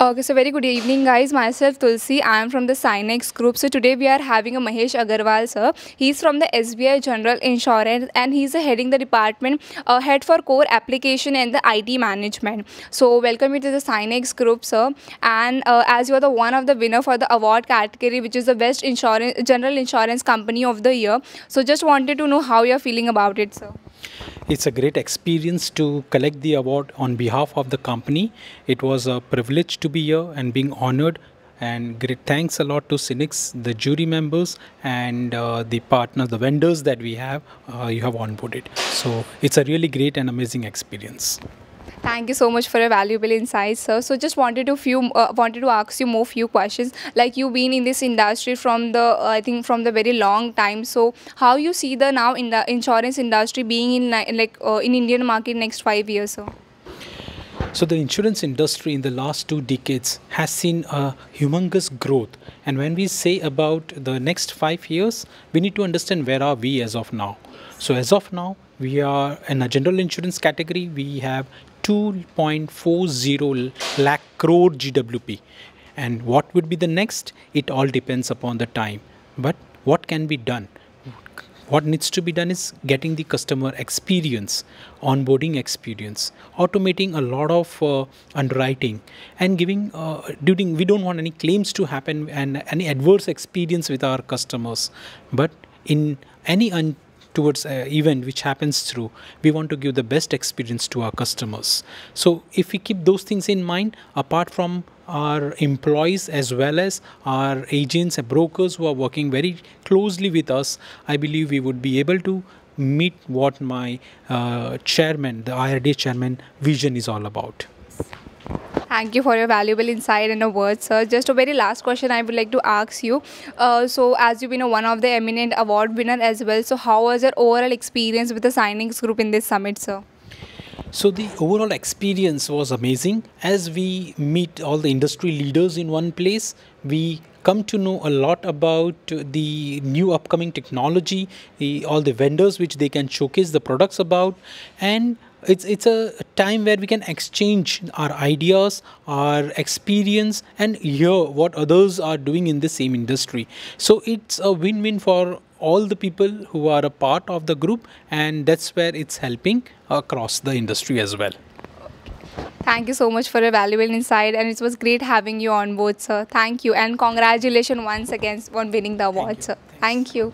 Okay, so very good evening, guys. Myself Tulsi. I am from the Synnex group. So today we are having a Mahesh Agrawal, sir. He's from the SBI General Insurance, and he's heading the department uh, head for core application and the IT management. So welcome you to the Synnex group, sir. And uh, as you are the one of the winner for the award category, which is the best insurance general insurance company of the year. So just wanted to know how you're feeling about it, sir. It's a great experience to collect the award on behalf of the company. It was a privilege to be here and being honored. And great thanks a lot to Synnex, the jury members, and uh, the partners, the vendors that we have, uh, you have onboarded. So it's a really great and amazing experience. Thank you so much for a valuable insight, sir. So just wanted to few uh, wanted to ask you more few questions. Like you've been in this industry from the uh, I think from the very long time. So how you see the now in the insurance industry being in like uh, in Indian market next five years, sir? So the insurance industry in the last two decades has seen a humongous growth. And when we say about the next five years, we need to understand where are we as of now. So as of now, we are in a general insurance category. We have 2.40 lakh crore GWP. And what would be the next? It all depends upon the time. But what can be done? What needs to be done is getting the customer experience, onboarding experience, automating a lot of uh, underwriting, and giving. Uh, during we don't want any claims to happen and any adverse experience with our customers, but in any un- towards an event which happens through we want to give the best experience to our customers. So if we keep those things in mind apart from our employees as well as our agents and brokers who are working very closely with us i believe we would be able to meet what my uh, chairman the ird chairman vision is all about Thank you for your valuable insight and a word, sir. Just a very last question I would like to ask you. Uh, so, as you've been one of the eminent award winner as well, so how was your overall experience with the Synnex group in this summit, sir? So the overall experience was amazing. As we meet all the industry leaders in one place, we come to know a lot about the new upcoming technology, the, all the vendors which they can showcase the products about, and it's it's a time where we can exchange our ideas our experience and hear what others are doing in the same industry so it's a win-win for all the people who are a part of the group and that's where it's helping across the industry as well Thank you so much for a valuable insight and it was great having you on board, sir. Thank you and congratulations once again on winning the award, Thank sir. Thank you.